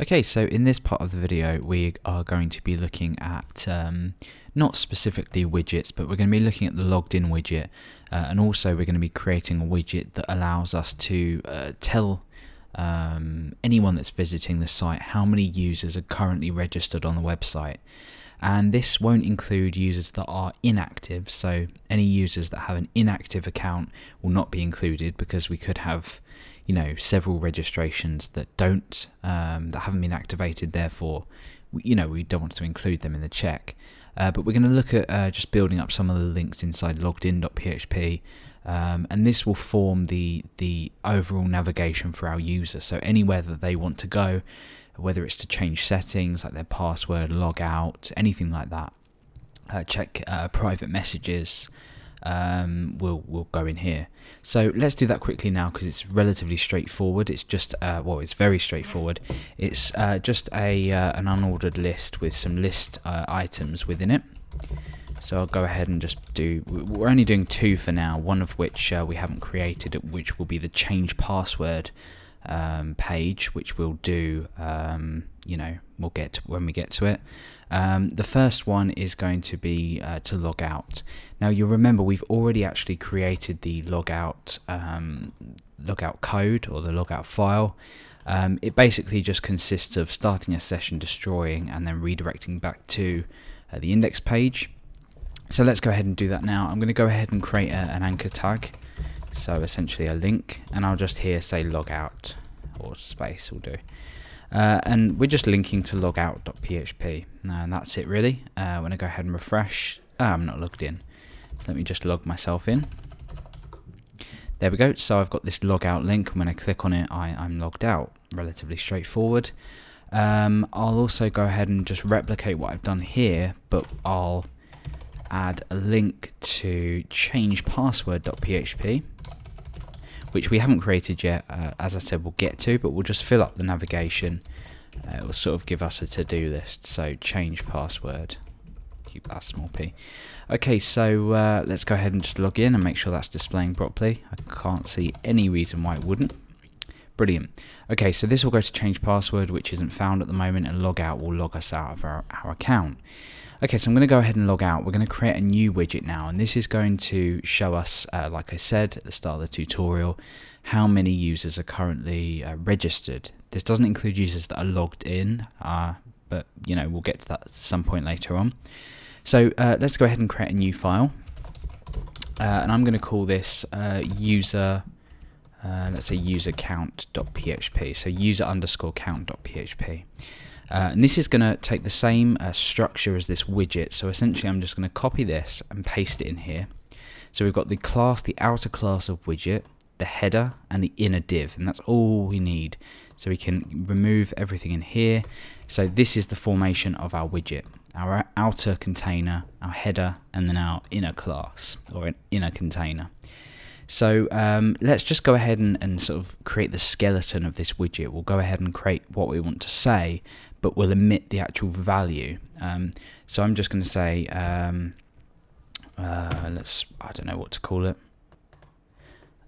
Okay, so in this part of the video, we are going to be looking at um, not specifically widgets, but we're going to be looking at the logged in widget, uh, and also we're going to be creating a widget that allows us to uh, tell um, anyone that's visiting the site how many users are currently registered on the website. And this won't include users that are inactive, so any users that have an inactive account will not be included because we could have you know several registrations that don't um, that haven't been activated therefore you know we don't want to include them in the check. Uh, but we're going to look at uh, just building up some of the links inside loggedin.php um, and this will form the the overall navigation for our user. So anywhere that they want to go whether it's to change settings like their password log out anything like that uh, check uh, private messages um, will will go in here. So let's do that quickly now because it's relatively straightforward. It's just uh, well, it's very straightforward. It's uh, just a uh, an unordered list with some list uh, items within it. So I'll go ahead and just do. We're only doing two for now. One of which uh, we haven't created, which will be the change password um, page, which we'll do. Um, you know, we'll get to, when we get to it. Um, the first one is going to be uh, to log out. Now you'll remember we've already actually created the logout um, logout code or the logout file. Um, it basically just consists of starting a session, destroying, and then redirecting back to uh, the index page. So let's go ahead and do that now. I'm going to go ahead and create a, an anchor tag, so essentially a link, and I'll just here say logout or space will do. Uh, and we're just linking to logout.php. And that's it really. Uh, when I'm to go ahead and refresh. Oh, I'm not logged in. Let me just log myself in. There we go. So I've got this logout link. And when I click on it, I, am logged out. Relatively straightforward. Um, I'll also go ahead and just replicate what I've done here, but I'll add a link to changepassword.php which we haven't created yet. Uh, as I said, we'll get to, but we'll just fill up the navigation. Uh, it will sort of give us a to-do list. So change password. Keep that small p. Okay, so uh, let's go ahead and just log in and make sure that's displaying properly. I can't see any reason why it wouldn't. Brilliant. Okay, so this will go to change password, which isn't found at the moment, and log out will log us out of our, our account. Okay, so I'm going to go ahead and log out. We're going to create a new widget now, and this is going to show us, uh, like I said at the start of the tutorial, how many users are currently uh, registered. This doesn't include users that are logged in, uh, but you know we'll get to that at some point later on. So uh, let's go ahead and create a new file, uh, and I'm going to call this uh, let's say user count.php. So user underscore count.php. Uh, and this is going to take the same uh, structure as this widget. So essentially I'm just going to copy this and paste it in here. So we've got the class, the outer class of widget, the header and the inner div and that's all we need. So we can remove everything in here. So this is the formation of our widget. Our outer container, our header and then our inner class or an inner container. So um, let's just go ahead and, and, sort of create the skeleton of this widget. We'll go ahead and create what we want to say, but we'll emit the actual value. Um, so I'm just going to say, um, uh, let's, I don't know what to call it.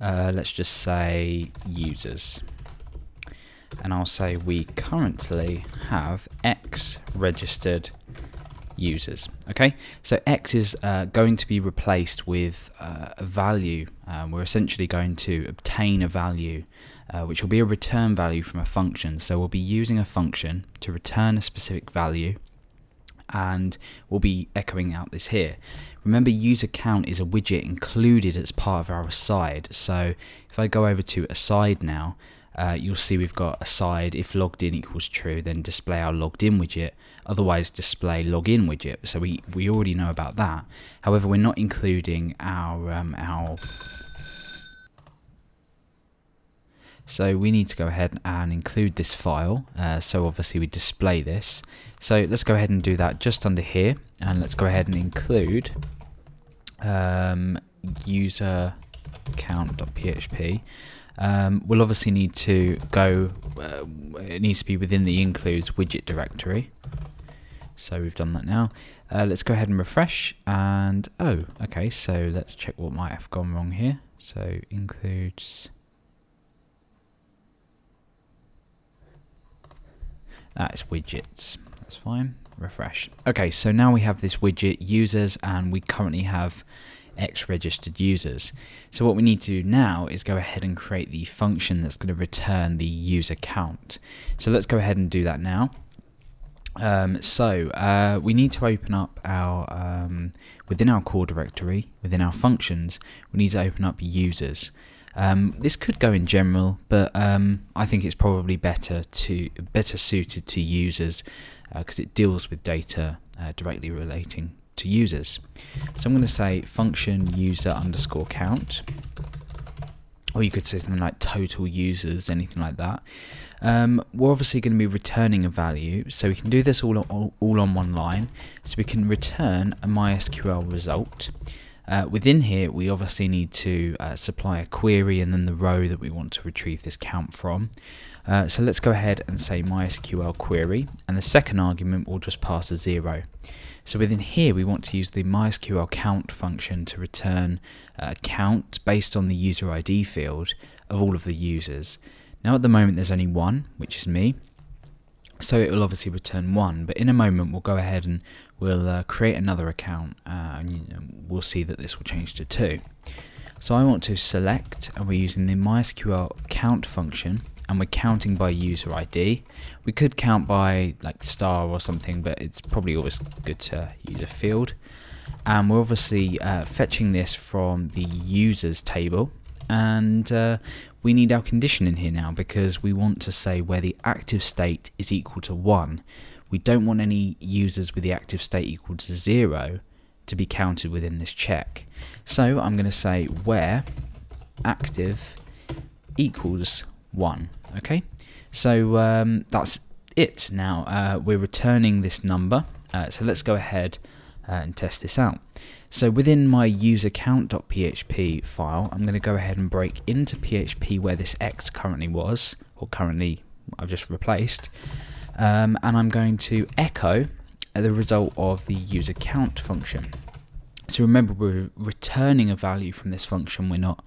Uh, let's just say users. And I'll say we currently have X registered users. Okay, so X is uh, going to be replaced with uh, a value. Um, we're essentially going to obtain a value uh, which will be a return value from a function. So we'll be using a function to return a specific value and we'll be echoing out this here. Remember user count is a widget included as part of our aside. So if I go over to aside now, uh, you'll see we've got a side if logged in equals true then display our logged in widget otherwise display login widget so we we already know about that however we're not including our um, our So we need to go ahead and include this file. Uh, so obviously we display this. So let's go ahead and do that just under here. And let's go ahead and include um, user count.php. Um, we'll obviously need to go, uh, it needs to be within the includes widget directory. So we've done that now. Uh, let's go ahead and refresh and, oh, okay, so let's check what might have gone wrong here. So includes That's widgets. That's fine. Refresh. Okay, so now we have this widget users and we currently have X registered users. So what we need to do now is go ahead and create the function that's going to return the user count. So let's go ahead and do that now. Um, so uh, we need to open up our um, within our core directory within our functions we need to open up users um, this could go in general but um, I think it's probably better to better suited to users because uh, it deals with data uh, directly relating to users so I'm going to say function user underscore count or you could say something like total users anything like that um, we're obviously going to be returning a value, so we can do this all, all, all on one line. So we can return a MySQL result. Uh, within here, we obviously need to uh, supply a query and then the row that we want to retrieve this count from. Uh, so let's go ahead and say MySQL query, and the second argument will just pass a zero. So within here, we want to use the MySQL count function to return a count based on the user ID field of all of the users. Now at the moment there's only one, which is me. So it will obviously return one, but in a moment we'll go ahead and we'll uh, create another account uh, and we'll see that this will change to two. So I want to select and we're using the MySQL count function and we're counting by user ID. We could count by like star or something, but it's probably always good to use a field. And we're obviously uh, fetching this from the users table and uh, we need our condition in here now because we want to say where the active state is equal to 1. We don't want any users with the active state equal to 0 to be counted within this check. So I'm going to say where active equals 1. Okay, so um, that's it now. Uh, we're returning this number. Uh, so let's go ahead uh, and test this out. So within my usercount.php file, I'm going to go ahead and break into PHP where this X currently was, or currently I've just replaced, um, and I'm going to echo the result of the user count function. So remember, we're returning a value from this function, we're not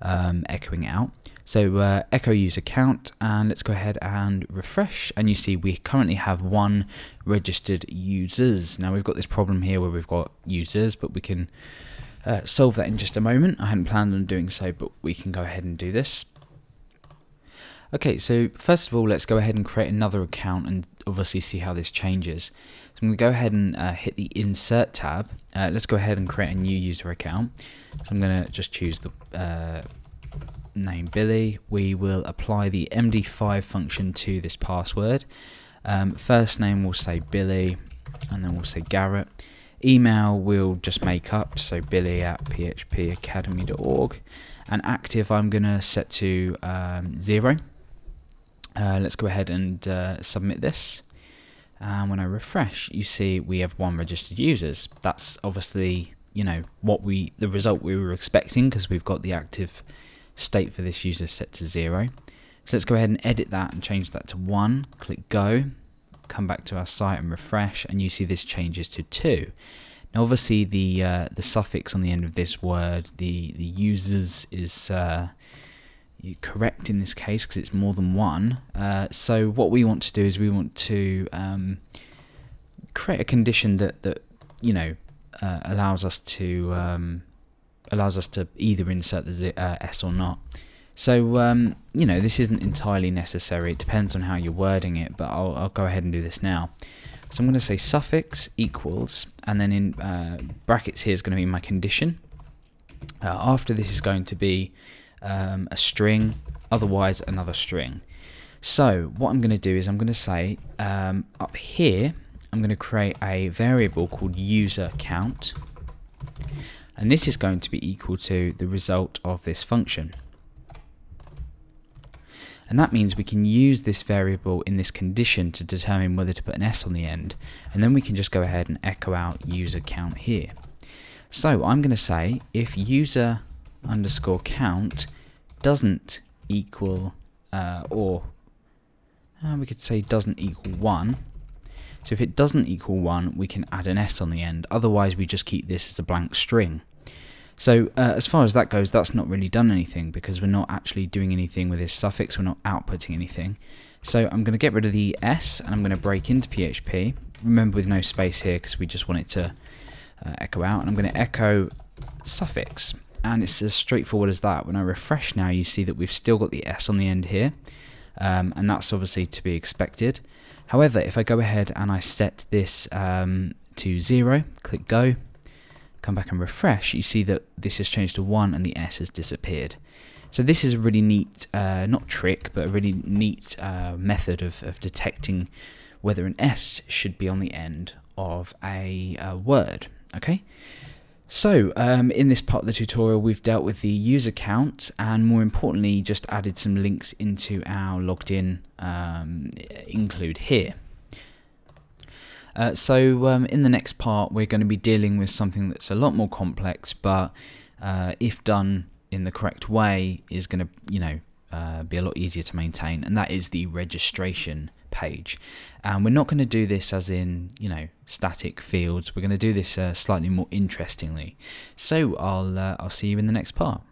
um, echoing out. So uh, echo user count and let's go ahead and refresh and you see we currently have one registered users. Now we've got this problem here where we've got users but we can uh, solve that in just a moment. I hadn't planned on doing so but we can go ahead and do this. Okay, so first of all, let's go ahead and create another account and obviously see how this changes. So I'm going to go ahead and uh, hit the Insert tab. Uh, let's go ahead and create a new user account. So I'm going to just choose the uh, name Billy, we will apply the MD5 function to this password. Um, first name we'll say Billy, and then we'll say Garrett. Email we'll just make up, so billy at phpacademy.org. And active I'm going to set to um, zero. Uh, let's go ahead and uh, submit this. And when I refresh, you see we have one registered users. That's obviously, you know, what we the result we were expecting because we've got the active state for this user set to 0. So let's go ahead and edit that and change that to 1. Click go, come back to our site and refresh and you see this changes to 2. Now obviously the uh, the suffix on the end of this word, the, the users is uh, correct in this case because it's more than one. Uh, so what we want to do is we want to um, create a condition that, that you know, uh, allows us to um, allows us to either insert the uh, S or not. So, um, you know, this isn't entirely necessary. It depends on how you're wording it, but I'll, I'll go ahead and do this now. So I'm going to say suffix equals, and then in uh, brackets here is going to be my condition. Uh, after this is going to be um, a string, otherwise another string. So what I'm going to do is I'm going to say um, up here, I'm going to create a variable called user count and this is going to be equal to the result of this function. And that means we can use this variable in this condition to determine whether to put an S on the end, and then we can just go ahead and echo out user count here. So I'm going to say if user underscore count doesn't equal, uh, or uh, we could say doesn't equal 1, so if it doesn't equal 1, we can add an s on the end. Otherwise, we just keep this as a blank string. So uh, as far as that goes, that's not really done anything because we're not actually doing anything with this suffix. We're not outputting anything. So I'm going to get rid of the S and I'm going to break into PHP. Remember with no space here because we just want it to uh, echo out. And I'm going to echo suffix. And it's as straightforward as that. When I refresh now, you see that we've still got the S on the end here. Um, and that's obviously to be expected. However, if I go ahead and I set this um, to 0, click go, come back and refresh, you see that this has changed to 1 and the S has disappeared. So this is a really neat, uh, not trick, but a really neat uh, method of, of detecting whether an S should be on the end of a, a word. Okay. So, um, in this part of the tutorial, we've dealt with the user count and more importantly, just added some links into our logged in um, include here. Uh, so, um, in the next part, we're going to be dealing with something that's a lot more complex, but uh, if done in the correct way is going to, you know, uh, be a lot easier to maintain, and that is the registration page. And we're not going to do this as in, you know, static fields. We're going to do this uh, slightly more interestingly. So I'll uh, I'll see you in the next part.